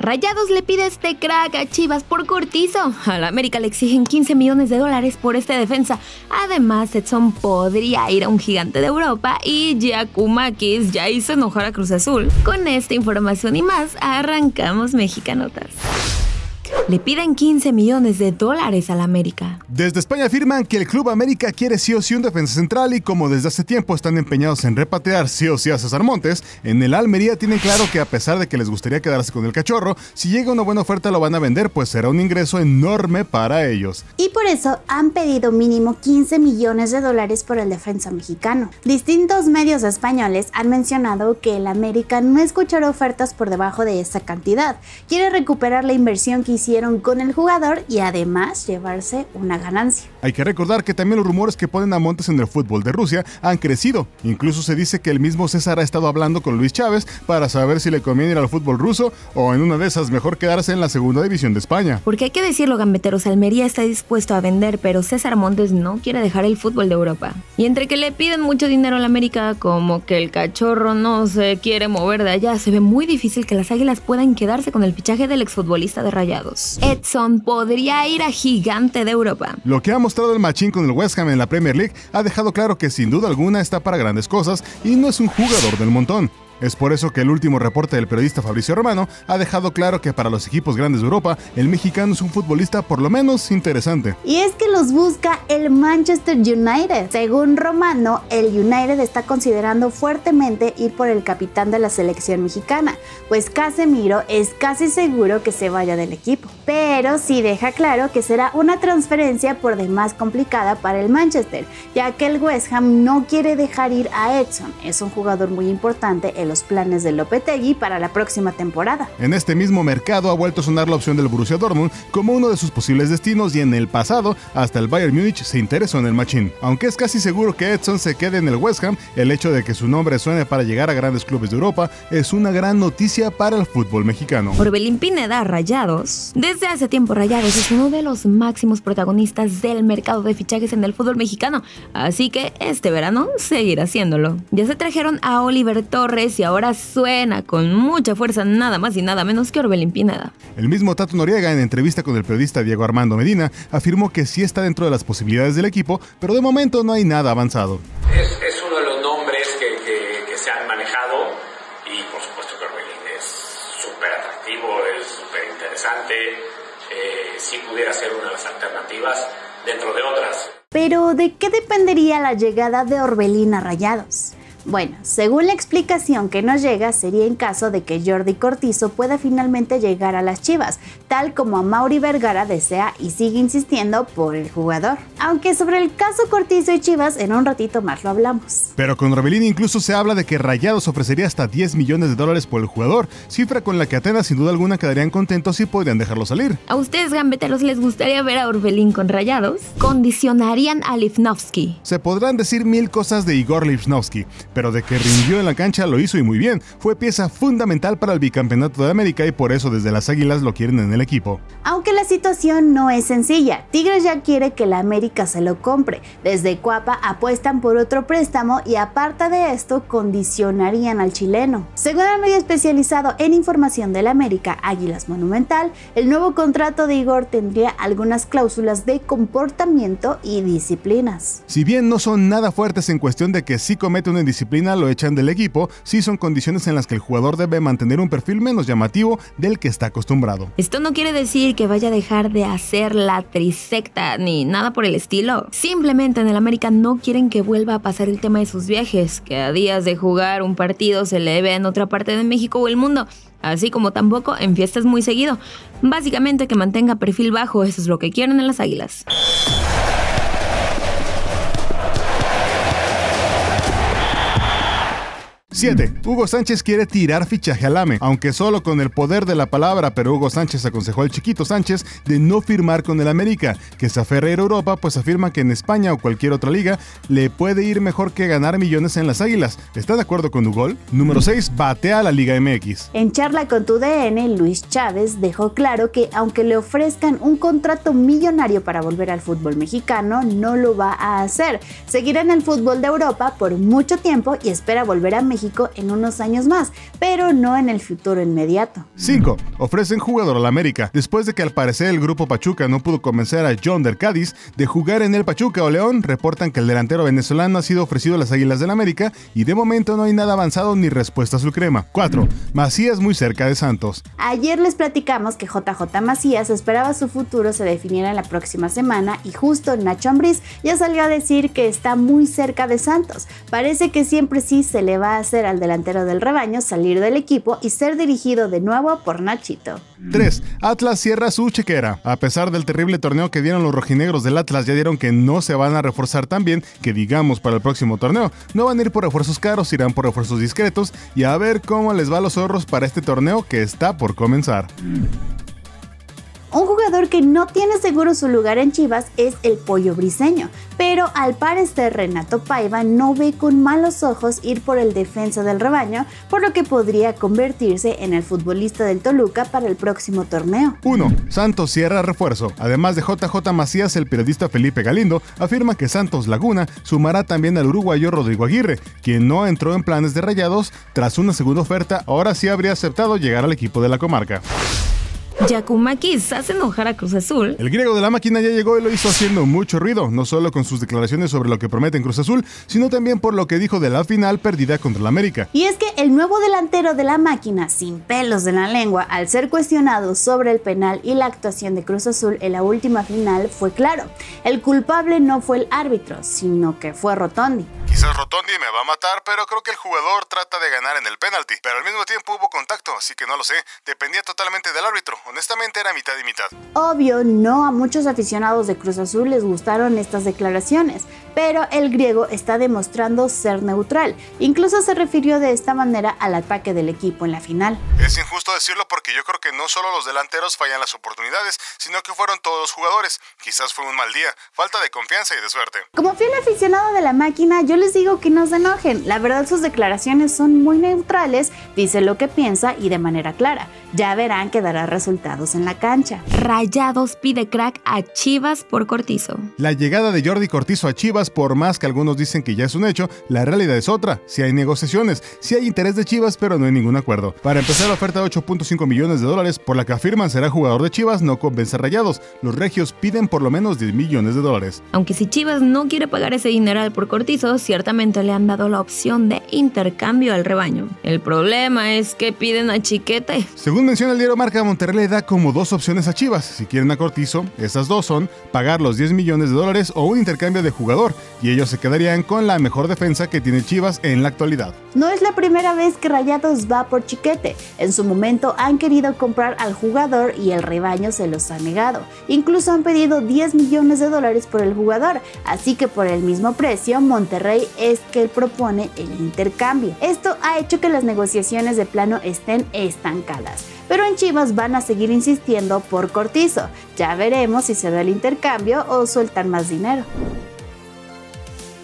Rayados le pide este crack a Chivas por Cortizo. Al América le exigen 15 millones de dólares por este defensa. Además, Edson podría ir a un gigante de Europa y Giacumakis ya hizo enojar a Cruz Azul. Con esta información y más, arrancamos Mexicanotas le piden 15 millones de dólares al América. Desde España afirman que el Club América quiere sí o sí un defensa central y como desde hace tiempo están empeñados en repatear sí o sí a César Montes, en el Almería tienen claro que a pesar de que les gustaría quedarse con el cachorro, si llega una buena oferta lo van a vender, pues será un ingreso enorme para ellos. Y por eso han pedido mínimo 15 millones de dólares por el defensa mexicano. Distintos medios españoles han mencionado que el América no escuchará ofertas por debajo de esa cantidad. Quiere recuperar la inversión que hicieron con el jugador y además llevarse una ganancia. Hay que recordar que también los rumores que ponen a Montes en el fútbol de Rusia han crecido. Incluso se dice que el mismo César ha estado hablando con Luis Chávez para saber si le conviene ir al fútbol ruso o en una de esas mejor quedarse en la segunda división de España. Porque hay que decirlo, gambeteros, Almería está dispuesto a vender, pero César Montes no quiere dejar el fútbol de Europa. Y entre que le piden mucho dinero a la América, como que el cachorro no se quiere mover de allá, se ve muy difícil que las águilas puedan quedarse con el fichaje del exfutbolista de Rayados. Edson podría ir a gigante de Europa. Lo que ha mostrado el machín con el West Ham en la Premier League ha dejado claro que sin duda alguna está para grandes cosas y no es un jugador del montón. Es por eso que el último reporte del periodista Fabricio Romano ha dejado claro que para los equipos grandes de Europa, el mexicano es un futbolista por lo menos interesante. Y es que los busca el Manchester United. Según Romano, el United está considerando fuertemente ir por el capitán de la selección mexicana, pues Casemiro es casi seguro que se vaya del equipo. Pero sí deja claro que será una transferencia por demás complicada para el Manchester, ya que el West Ham no quiere dejar ir a Edson. Es un jugador muy importante el los planes de Lopetegui para la próxima temporada. En este mismo mercado ha vuelto a sonar la opción del Borussia Dortmund como uno de sus posibles destinos y en el pasado hasta el Bayern Múnich se interesó en el machín. Aunque es casi seguro que Edson se quede en el West Ham, el hecho de que su nombre suene para llegar a grandes clubes de Europa es una gran noticia para el fútbol mexicano. Orbelín Pineda, Rayados. Desde hace tiempo Rayados es uno de los máximos protagonistas del mercado de fichajes en el fútbol mexicano, así que este verano seguirá haciéndolo. Ya se trajeron a Oliver Torres y ahora suena con mucha fuerza nada más y nada menos que Orbelín Pineda. El mismo Tato Noriega, en entrevista con el periodista Diego Armando Medina, afirmó que sí está dentro de las posibilidades del equipo, pero de momento no hay nada avanzado. Es, uno de los nombres que, se han manejado y por supuesto que Orbelín es súper atractivo, es súper interesante, eh, si pudiera ser una de las alternativas dentro de otras. Pero ¿de qué dependería la llegada de Orbelín a Rayados? Bueno, según la explicación que nos llega, sería en caso de que Jordi Cortizo pueda finalmente llegar a las Chivas, tal como a Mauri Vergara desea y sigue insistiendo por el jugador. Aunque sobre el caso Cortizo y Chivas en un ratito más lo hablamos. Pero con Rebelín incluso se habla de que Rayados ofrecería hasta 10 millones de dólares por el jugador, cifra con la que Atenas sin duda alguna quedarían contentos y podrían dejarlo salir. ¿A ustedes, gambeteros, les gustaría ver a Orbelín con Rayados? Condicionarían a Lifnovsky. Se podrán decir mil cosas de Igor Lifnovsky, pero de que rindió en la cancha lo hizo y muy bien. Fue pieza fundamental para el bicampeonato de América y por eso desde las Águilas lo quieren en el equipo. Aunque la situación no es sencilla, Tigres ya quiere que la América se lo compre. Desde Cuapa apuestan por otro préstamo y aparte de esto condicionarían al chileno. Según el medio especializado en información de la América, Águilas Monumental, el nuevo contrato de Igor tendría algunas cláusulas de comportamiento y disciplinas. Si bien no son nada fuertes en cuestión de que si comete una indisciplina, disciplina lo echan del equipo si son condiciones en las que el jugador debe mantener un perfil menos llamativo del que está acostumbrado. Esto no quiere decir que vaya a dejar de hacer la trisecta ni nada por el estilo. Simplemente en el América no quieren que vuelva a pasar el tema de sus viajes, que a días de jugar un partido se le ve en otra parte de México o el mundo así como tampoco en fiestas muy seguido. Básicamente que mantenga perfil bajo, eso es lo que quieren en las águilas. 7. Hugo Sánchez quiere tirar fichaje al AME, aunque solo con el poder de la palabra, pero Hugo Sánchez aconsejó al chiquito Sánchez de no firmar con el América, que se Europa, pues afirma que en España o cualquier otra liga le puede ir mejor que ganar millones en las Águilas. ¿Está de acuerdo con Hugo? Número 6. Batea la Liga MX. En charla con tu DN, Luis Chávez dejó claro que aunque le ofrezcan un contrato millonario para volver al fútbol mexicano, no lo va a hacer. Seguirá en el fútbol de Europa por mucho tiempo y espera volver a México México en unos años más, pero no en el futuro inmediato. 5. Ofrecen jugador al América. Después de que al parecer el grupo Pachuca no pudo convencer a John del Cádiz de jugar en el Pachuca o León, reportan que el delantero venezolano ha sido ofrecido a las Águilas del América y de momento no hay nada avanzado ni respuesta a su crema. 4. Macías muy cerca de Santos. Ayer les platicamos que JJ Macías esperaba su futuro se definiera en la próxima semana y justo Nacho Ambriz ya salió a decir que está muy cerca de Santos. Parece que siempre sí se le va a al delantero del rebaño salir del equipo y ser dirigido de nuevo por Nachito. 3. Atlas cierra su chequera. A pesar del terrible torneo que dieron los rojinegros del Atlas, ya dieron que no se van a reforzar tan bien que digamos para el próximo torneo. No van a ir por refuerzos caros, irán por refuerzos discretos y a ver cómo les va a los zorros para este torneo que está por comenzar. Un jugador que no tiene seguro su lugar en Chivas es el Pollo Briseño, pero al parecer Renato Paiva no ve con malos ojos ir por el defensa del rebaño, por lo que podría convertirse en el futbolista del Toluca para el próximo torneo. 1. Santos cierra refuerzo. Además de JJ Macías, el periodista Felipe Galindo afirma que Santos Laguna sumará también al uruguayo Rodrigo Aguirre, quien no entró en planes de rayados tras una segunda oferta, ahora sí habría aceptado llegar al equipo de la comarca. Yakumakis hace enojar a Cruz Azul. El griego de la máquina ya llegó y lo hizo haciendo mucho ruido, no solo con sus declaraciones sobre lo que promete en Cruz Azul, sino también por lo que dijo de la final perdida contra el América. Y es que el nuevo delantero de la máquina, sin pelos en la lengua, al ser cuestionado sobre el penal y la actuación de Cruz Azul en la última final, fue claro. El culpable no fue el árbitro, sino que fue Rotondi. Quizás Rotondi me va a matar, pero creo que el jugador trata de ganar en el penalti. Pero al mismo tiempo hubo contacto, así que no lo sé. Dependía totalmente del árbitro. Honestamente era mitad y mitad. Obvio, no a muchos aficionados de Cruz Azul les gustaron estas declaraciones, pero el griego está demostrando ser neutral. Incluso se refirió de esta manera al ataque del equipo en la final. Es injusto decirlo porque yo creo que no solo los delanteros fallan las oportunidades, sino que fueron todos los jugadores. Quizás fue un mal día, falta de confianza y de suerte. Como fiel aficionado de la máquina, yo les digo que no se enojen. La verdad sus declaraciones son muy neutrales, dice lo que piensa y de manera clara. Ya verán que dará resultados en la cancha. Rayados pide crack a Chivas por Cortizo. La llegada de Jordi Cortizo a Chivas, por más que algunos dicen que ya es un hecho, la realidad es otra. Si hay negociaciones, si hay interés de Chivas, pero no hay ningún acuerdo. Para empezar, la oferta de 8.5 millones de dólares, por la que afirman será jugador de Chivas, no convence a Rayados. Los regios piden por lo menos 10 millones de dólares. Aunque si Chivas no quiere pagar ese dineral por Cortizo, ciertamente le han dado la opción de intercambio al rebaño. El problema es que piden a Chiquete. Según menciona el diario Marca, Monterrey le da como dos opciones a Chivas. Si quieren a Cortizo, esas dos son pagar los 10 millones de dólares o un intercambio de jugador, y ellos se quedarían con la mejor defensa que tiene Chivas en la actualidad. No es la primera vez que Rayados va por Chiquete. En su momento han querido comprar al jugador y el rebaño se los ha negado. Incluso han pedido 10 millones de dólares por el jugador, así que por el mismo precio Monterrey es que propone el intercambio. Esto ha hecho que las negociaciones de plano estén estancadas. Pero en Chivas van a seguir insistiendo por Cortizo. Ya veremos si se da el intercambio o sueltan más dinero.